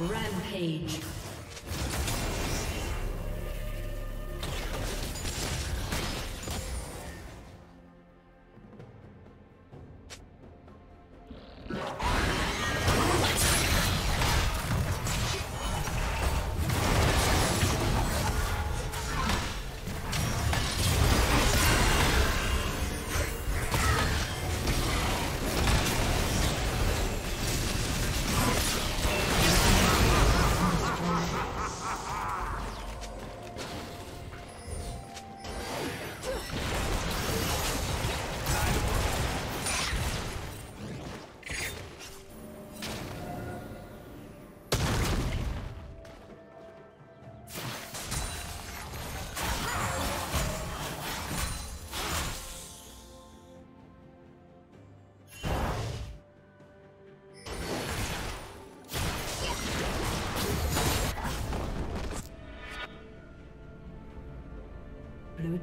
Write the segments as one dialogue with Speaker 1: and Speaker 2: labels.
Speaker 1: Rampage.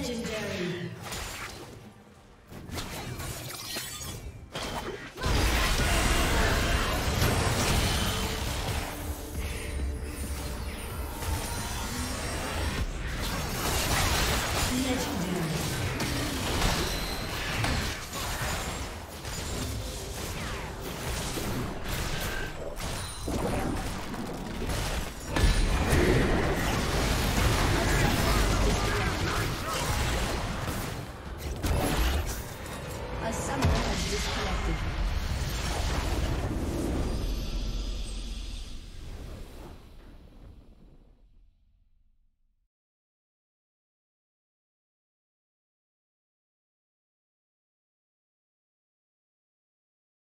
Speaker 2: Legendary.